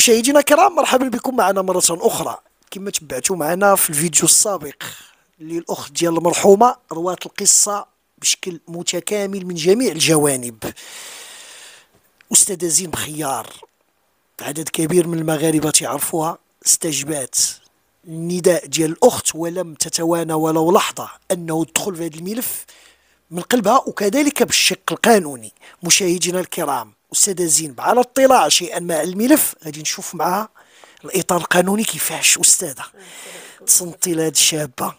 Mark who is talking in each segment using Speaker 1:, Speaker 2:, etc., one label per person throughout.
Speaker 1: مشاهدينا الكرام مرحبا بكم معنا مرة أخرى. كما تبعتوا معنا في الفيديو السابق للأخت ديال المرحومة روات القصة بشكل متكامل من جميع الجوانب. أستاذة زين بخيار عدد كبير من المغاربة تعرفوها استجبات النداء ديال الأخت ولم تتوانى ولو لحظة أنه تدخل في هذا الملف من قلبها وكذلك بالشق القانوني. مشاهدينا الكرام أستاذة زينب على اطلاع شيئا ما الملف غادي نشوف معها الإطار القانوني كيفاش أستاذة تصنتي لهاد الشابة.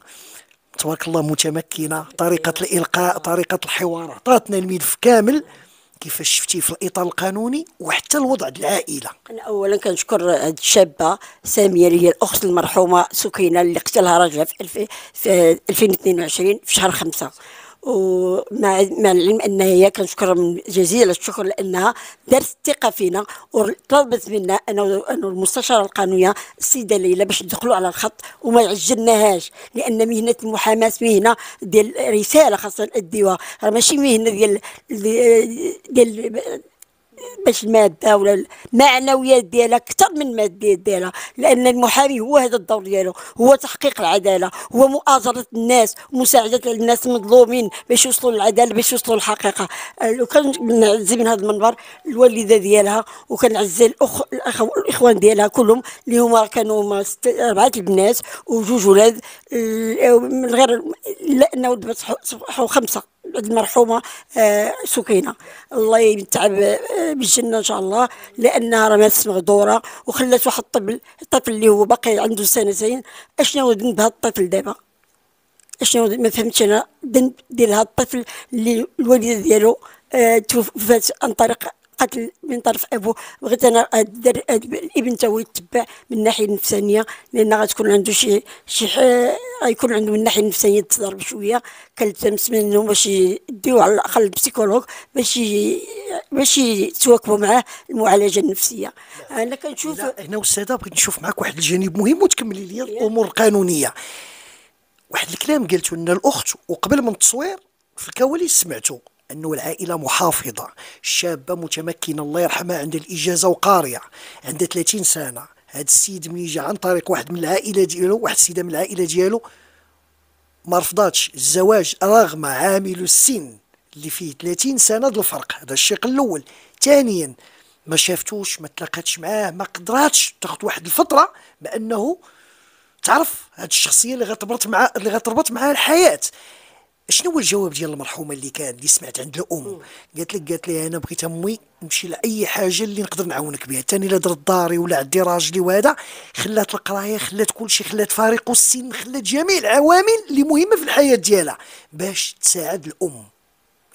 Speaker 1: تبارك الله متمكنة طريقة الإلقاء طريقة الحوار عطاتنا الملف كامل كيفاش شفتي في الإطار القانوني وحتى الوضع العائلة.
Speaker 2: أنا اولا كنشكر هاد الشابة سامية اللي هي الأخت المرحومة سكينة اللي قتلها راجل في, في 2022 في شهر خمسة. ومع مع العلم أن هي كنشكرها من جزيل الشكر لأنها دارت الثقه فينا وطلبت منا أنا أنا المستشاره القانونيه السيدة ليلى باش ندخلوا على الخط وما يعجلناهاش لأن مهنة المحاماة مهنة ديال رسالة خاصة ناديوها راه ماشي مهنة ديال ديال باش المادة ولا المعنويات ديالها أكثر من الماديات ديالها لأن المحامي هو هذا الدور ديالو هو تحقيق العدالة هو مؤازرة الناس ومساعده الناس المظلومين باش يوصلوا للعدالة باش يوصلوا للحقيقة. لو كان نعزي من هذا المنبر الوالدة ديالها وكنعزي الاخ الإخوان ديالها كلهم اللي هما كانوا هما أربعة البنات وجوج ولاد من غير لأنه خمسة. المرحومه آه، سكينة. الله يتعب آه، بالجنة إن شاء الله لأنها راه ماتت مغدوره وخلات واحد الطفل الطفل اللي هو باقي عنده سنتين أشنو ذنب هذا الطفل دابا؟ أشنو ما فهمتش أنا. ذنب ديال هذا الطفل اللي الوالدة ديالو آه، توفات عن طريق قتل من طرف ابوه بغيت أنا الابن تو يتبع من الناحيه النفسانية لأن غتكون عنده شي شي غيكون عنده من الناحيه النفسانية تضرب شوية كنلتمس منه باش يديو على الأقل ال psychologue باش باش يتواكبوا معاه المعالجة النفسية. أنا كنشوف
Speaker 1: هنا أستاذة بغيت نشوف معك واحد الجانب مهم وتكملي لي الأمور القانونية. واحد الكلام قلته إن الأخت وقبل من التصوير في الكواليس سمعته أنه العائلة محافظة شابة متمكنة الله يرحمها عندها الإجازة وقارية عندها 30 سنة. هذا السيد من يجي عن طريق واحد من العائلة ديالو واحد السيدة من العائلة ديالو ما رفضاتش. الزواج رغم عامل السن اللي فيه 30 سنة د الفرق. هذا الشق الأول. ثانيا ما شافتوش ما تلاقاتش معاه ما قدراتش تاخذ واحد الفترة بأنه تعرف هذه الشخصية اللي غتربط مع اللي غتربط معها الحياة. شنو هو الجواب ديال المرحومة اللي كان اللي سمعت عند الأم؟ قالت لك قالت لي أنا بغيت أمي نمشي لأي حاجة اللي نقدر نعاونك بها. ثاني لا درت داري ولا عندي راجلي وهذا خلات القراية خلات كل شيء خلات فارق السن خلات جميع العوامل اللي مهمة في الحياة ديالها باش تساعد الأم.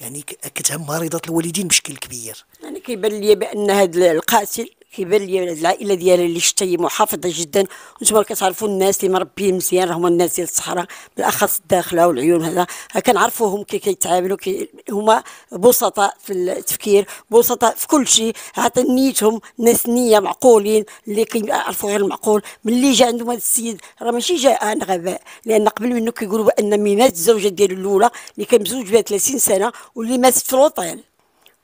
Speaker 1: يعني كتهم رضا الوالدين بشكل كبير.
Speaker 2: يعني كيبان لي بأن هذا القاتل لي العائلة ديالي اللي شتي محافظة جدا. وأنتم كتعرفوا الناس اللي مربيين مزيان هما الناس ديال الصحراء بالأخص الداخله والعيون هذا. كنعرفوهم كي كيتعاملوا كي هما بسطاء في التفكير بسطاء في كل شيء. عطى نيتهم ناس نية معقولين اللي كيعرفوا غير المعقول. ملي جا عندهم هذا السيد راه ماشي جاء عن غباء. لأن قبل منه كيقولوا بأن مات الزوجة ديالو الأولى اللي كان مزوج بها 30 سنة واللي ماتت في الوطن.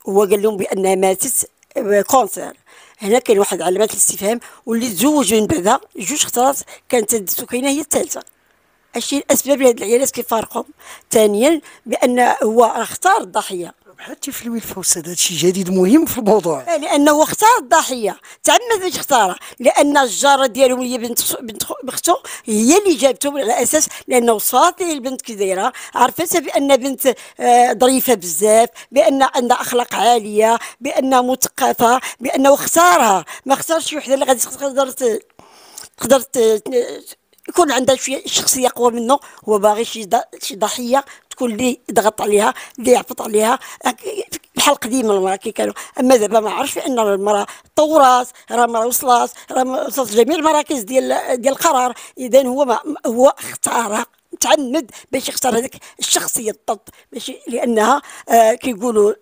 Speaker 2: هو قال لهم بأنها ماتت كونسير هنا كاين واحد علامات الاستفهام واللي تزوج من بعدها جوج خطرات كانت السكينه هي الثالثة. اشي الاسباب لهاد العيالات كيفارقهم. ثانيا بأن هو اختار الضحية.
Speaker 1: حتى في الملف أستاذ هذا شيء جديد مهم في الموضوع.
Speaker 2: لأنه اختار الضحية. تعمد باش اختارها لأن الجارة ديالو هي بنت بنت اخته هي اللي جابته على أساس لأنه وصفات ليه البنت كي دايرة. عرفتها بأن بنت آه، ظريفة بزاف بأن عندها أخلاق عالية بانها مثقفة بأنه اختارها. ما اختارش شي وحدة اللي غادي تقدر تقدر يكون عندها شوية شخصية قوى منه هو باغي شي شي ضحية تكون اللي يضغط عليها اللي يعفط عليها. بحال قديمه المرأة كي كانوا. أما دابا ما عرفش أن المرأة طورات راه ما وصلات راه وصلت جميع المراكز ديال ديال القرار. اذا هو ما هو اختارها تعمد باش يختار هذيك الشخصية الضد باش لأنها آه كيقولوا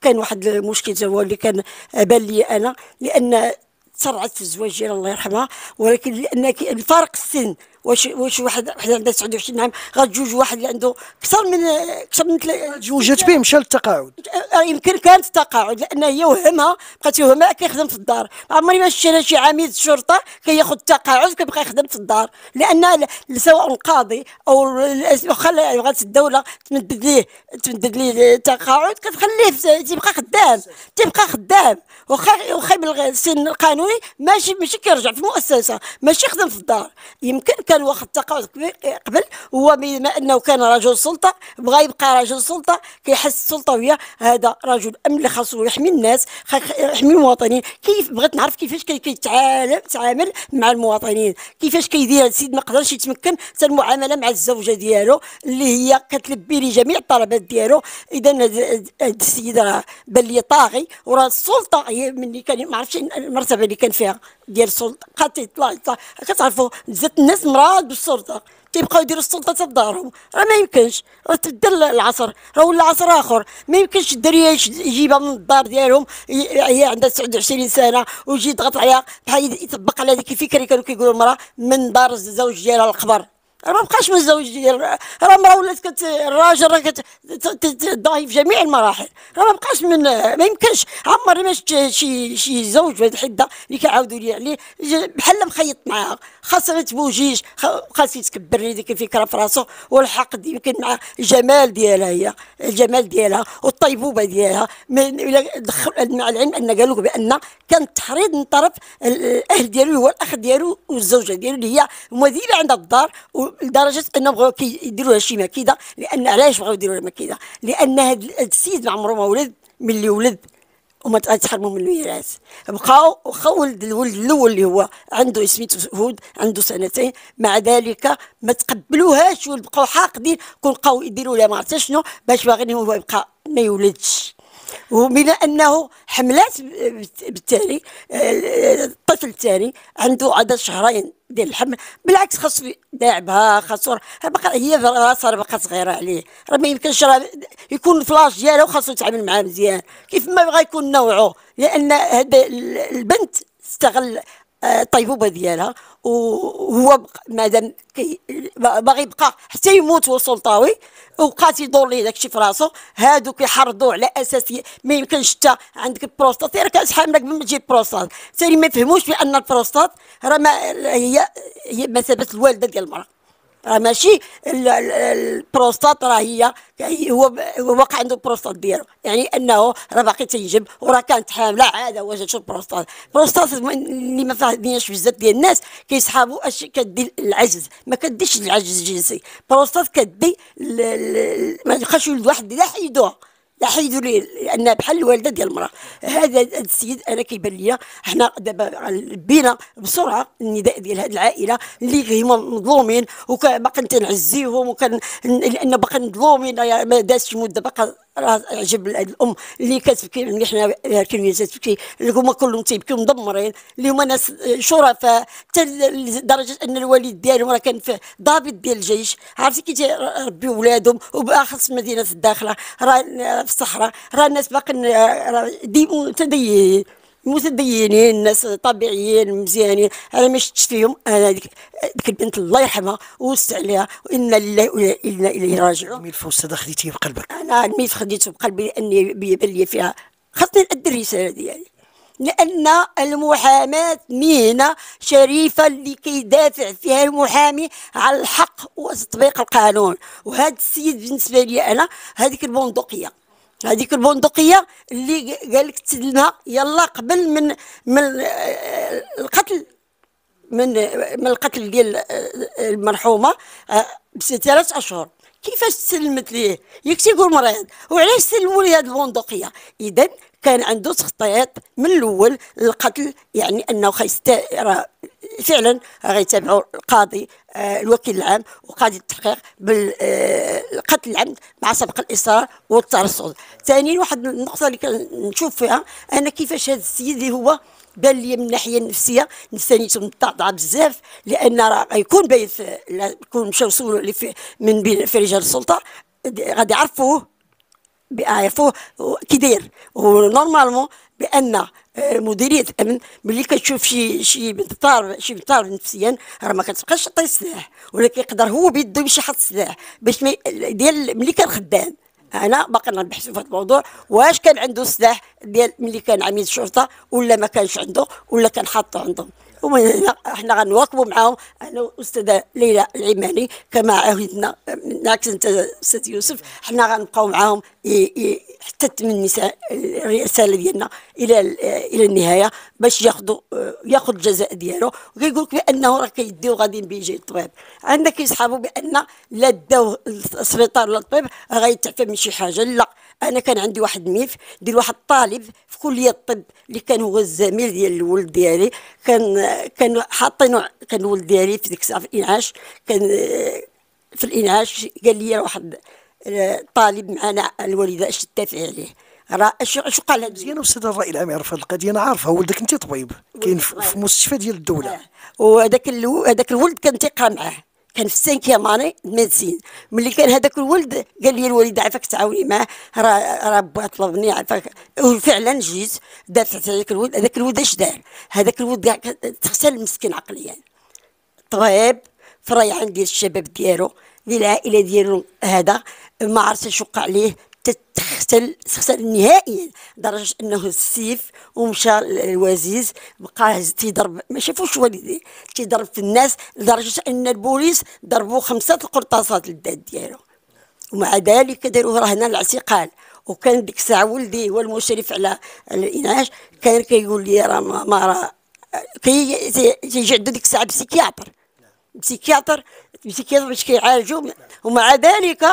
Speaker 2: كان واحد المشكل هو اللي كان بان لي أنا لأن تسرعت في الزواج ديالها الله يرحمها ولكن لأن الفارق السن واش واش واحد واحد عنده 29 عام غتجوج واحد اللي عنده أكثر من أكثر من
Speaker 1: جوجت به مشى للتقاعد
Speaker 2: آه، يمكن كانت تقاعد لأن هي وهمها بقات وهمها كيخدم في الدار. عمري ما شفت شي عميد شرطه كياخذ تقاعد كيبقى يخدم في الدار. لأن سواء القاضي أو واخا بغات الدولة تمدد ليه تمدد ليه تقاعد كتخليه تيبقى خدام تيبقى خدام. واخا واخا يبلغ السن القانوني ماشي ماشي كيرجع في المؤسسه ماشي يخدم في الدار. يمكن كان واخد تقاعد قبل هو بما أنه كان رجل سلطة بغى يبقى رجل سلطة كيحس السلطويه هذا رجل امن اللي خاصو يحمي الناس يحمي المواطنين. كيف بغيت نعرف كيفاش كي- كيتعامل تعامل مع المواطنين؟ كيفاش كيدير السيد ما قدرش يتمكن حتى المعاملة مع الزوجة ديالو اللي هي كتلبي لي جميع الطلبات ديالو. اذا هاد السيد راه بان لي طاغي وراه السلطة هي ملي كان ما عرفتش المرتبة اللي كان فيها ديال السلطه بقات يطلع يطلع كتعرفوا بزاف الناس مراد بالسلطة. كيبقاو يديروا السلطة في دارهم راه ما يمكنش. راه تبدل العصر. راه ولا عصر آخر. ما يمكنش الدريه يجيبها من الدار ديالهم. هي عندها 29 سنة ويجي يضغط عليها بحال يطبق على هذيك الفكرة اللي كانوا كيقولوا المرأة من دار الزوج ديالها القبر راه ما بقاش من الزوج ديال راه المراه ولات كت الراجل راه كت تضاهي في جميع المراحل. راه ما بقاش من ما يمكنش. عمري ما شفت شي شي زوج في هذه الحدة اللي كيعاودوا لي عليه بحال مخيط معاها خاصها ما تبوجيش خاص يتكبر لي ديك الفكرة في راسو والحق يمكن مع الجمال ديالها هي. الجمال ديالها والطيبوبة ديالها. دخل مع العلم أن قالوا بأن كان تحريض من طرف الأهل ديالو هو الأخ ديالو والزوجة ديالو اللي هي مذيبه عند الدار لدرجة انهم بغاو لها شي مكيده لأن علاش بغاو يديروا مكيده لأن هاد السيد ما عمره ما ولد ملي ولد وما تحرموا من الميراث. بقاو واخا ولد الولد الأول اللي هو عنده سميتو هود عنده سنتين مع ذلك ما تقبلوهاش وبقاو حاقدين كون بقاو يديروا لها ما عرفت شنو باش باغيين هو يبقى ما يولدش. وبما أنه حملات بالتالي الطفل الثاني عنده عدد شهرين ديال الحمل. بالعكس خاصو داعبها خاصو هي راسها راه باقا صغيرة عليه. راه ما يمكنش راه يكون فلاش ديالها وخاصو يتعامل معاه مزيان. كيف ما بغى يكون نوعه لأن هذا البنت استغل الطيبوبه ديالها. وهو مادام باغي يبقى حتى يموت هو سلطاوي وبقات يدور ليه داكشي في راسو. هادو كيحرضوا على أساس ما يمكنش انت عندك البروستات. راه كاس حاملك من تجي البروستات ثاني ما يفهموش بأن البروستات راه هي هي مثابة الوالده ديال المرأة. راه ماشي. ال- ال- البروستات راه هي هي- هو واقع عنده البروستات ديالو. يعني انه راه باقي تينجب وراه كانت حاملة عادة واش شو البروستات البروستات اللي ما فاهمينش بزاف ديال الناس كيسحابوا اش كدي العجز. ما كديش العجز الجنسي. البروستات كدي ما يبقاش يولد واحد لا حيدوها. لا حيدوا ليه لانها بحال الوالدة ديال المرأة. هذا السيد أنا كيبان لي حنا دابا بينا بسرعة النداء ديال هذه العائلة اللي هما مظلومين وباقي تنعزيهم وكان لأن باقي مظلومين ما دازش مده باقا راه عجب الأم اللي كتبكي اللي حنا كلمة تبكي. هما كلهم تيبكيو مدمرين. اللي هما ناس شرفاء. حتى لدرجة أن الوالد ديالهم راه كان في ضابط ديال الجيش. عرفتي كي تيربيو ولادهم وبأخص مدينة الداخلة. راه في الصحراء. راه الناس باقيين راه دي متدينين متدينين ناس طبيعيين مزيانين. أنا ما شفتش فيهم أنا ديك ديك البنت الله يرحمها ووسع عليها. وإنا لله وإنا إليه راجعون.
Speaker 1: ملف استاذه خديتيه بقلبك
Speaker 2: أنا الميت خديته بقلبي لأني بيبان لي فيها. خاصني نأدي الرسالة ديالي. لأن المحاماة مهنة شريفة اللي كيدافع فيها المحامي على الحق وتطبيق القانون. وهذا السيد بالنسبة لي أنا هذيك البندقية. هذيك البندقية اللي قال لك تسلمها يلا قبل من من آه، القتل من من القتل ديال المرحومة آه، بثلاث أشهر. كيفاش سلمت ليه؟ ياك تيقول مريض. وعلاش سلموا لي هذه البندقية؟ اذا كان عنده تخطيط من الأول للقتل يعني أنه خيست راه فعلا غيتابعوا القاضي آه، الوكيل العام وقاضي التحقيق بالقتل العمد مع سبق الإصرار والترصد. ثانيا واحد النقطة اللي كنشوف فيها أنا كيفاش هذا السيد اللي هو بان لي من الناحيه النفسية نفسانيته متعطعه بزاف لأن راه غيكون باين يكون مشاو في من بين في رجال السلطة غادي يعرفوه. كي داير و normalement بأن آه، مديرية الأمن ملي كتشوف شي شي طالب شي طالب نفسيا راه ما كتبقاش تعطيه السلاح. ولكن يقدر هو بيدو يمشي يحط السلاح باش ديال ملي كان خدام. أنا باقي نبحث في هذا الموضوع. واش كان عنده السلاح ديال ملي كان عميد الشرطه ولا ما كانش عنده ولا كان حاطه عنده؟ إحنا غنواكبوا معاهم. أنا والاستاذه ليلى العماني كما عهدنا عكس أنت أستاذ يوسف إحنا غنبقاو معاهم حتى تم النساء الرسالة ديالنا إلى إلى النهاية باش ياخذوا ياخذ الجزاء ديالو. وكيقول لك بأنه راه كيديو غاديين بيجي الطبيب عندنا كيصحابوا بأن لا داو السبيطار ولا الطبيب غيتعفى من شي حاجة. لا أنا كان عندي واحد ميف ديال واحد الطالب في كلية الطب اللي كان هو الزميل ديال الولد ديالي. كان كان حاطينه كان الولد ديالي في ديك الساعة في الإنعاش. كان في الإنعاش قال لي واحد طالب معنا الوالدة اش تدافع عليه؟ راه اش اش قال
Speaker 1: مزيان أستاذ الرأي العام يعرف هذه القضية. أنا عارفها. ولدك انت طبيب. كاين في مستشفى ديال الدولة.
Speaker 2: وهذاك هذاك الولد كان تيقرا معاه. كان في ال cinquième année médecine ملي كان هذاك الولد قال لي الوالده عافاك تعاوني معاه راه راه با طلبني عافاك وفعلا جيت دافعت على هذاك الولد. هذاك الولد اش دار؟ هذاك الولد تغسل مسكين عقليا. طبيب في الريعان ديال الشباب ديالو ديال العائلة ديالو هذا ما عرفتش وقع عليه تختل تختل نهائيا لدرجه أنه السيف ومشى الوزيز بقى تيضرب ما شافوش والديه تيضرب في الناس لدرجة أن البوليس ضربوا خمسة القرطاسات للداد ديالو. ومع ذلك داروا رهنا الاعتقال. وكان ديك الساعة ولدي هو المشرف على الانعاش كان كيقول لي راه ما راه كيجي عنده ديك الساعة بسيكياتر. بسيكياتر بسيكياتر باش كيعالجوا ومع ذلك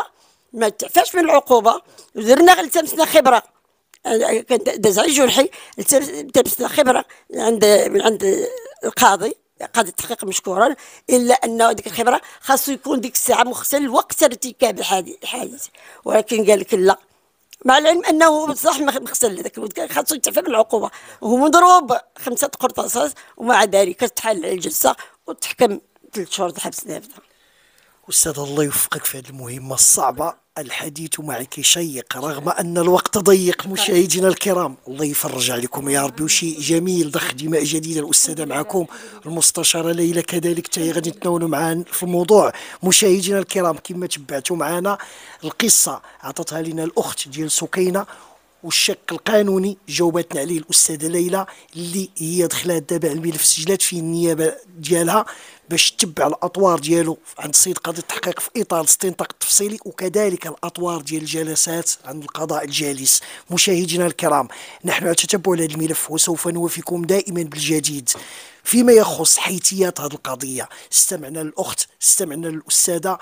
Speaker 2: ما تعفاش من العقوبة. درنا التمسنا خبرة. داز على جرحي التمسنا خبرة عند من عند القاضي قاضي التحقيق مشكورا إلا انه ديك الخبرة خاصو يكون ديك الساعة مغسل وقت ارتكاب الحادث. ولكن قال لك لا. مع العلم أنه صح مغسل هذاك الولد خاصو يتعفى من العقوبة. وهو مضروب خمسة قرطاسات ومع ذلك تحل الجلسة وتحكم ثلاث شهور حبس نافذه
Speaker 1: أستاذ الله يوفقك في هذه المهمة الصعبة. الحديث معك شيق رغم أن الوقت ضيق مشاهدينا الكرام. الله يفرج عليكم يا ربي وشي جميل ضخ دماء جديدة. الأستاذة معكم المستشارة ليلى كذلك تاهي غادي نتناولوا معنا في الموضوع. مشاهدينا الكرام كما تبعتوا معنا القصة عطتها لنا الأخت ديال سكينة. والشق القانوني جاوبتنا عليه الأستاذة ليلى اللي هي دخلات دابا الملف سجلات في النيابة ديالها باش تتبع الأطوار ديالو عند السيد قاضي التحقيق في إطار الاستنطاق التفصيلي وكذلك الأطوار ديال الجلسات عند القضاء الجالس. مشاهدينا الكرام نحن على تتبع هذا الملف وسوف نوفيكم دائما بالجديد فيما يخص حيثيات هذه القضية. استمعنا للأخت استمعنا للأستاذة.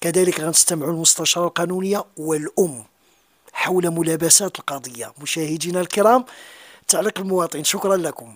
Speaker 1: كذلك غنستمعوا المستشاره القانونية والأم. حول ملابسات القضية. مشاهدينا الكرام تعليق المواطن شكرا لكم.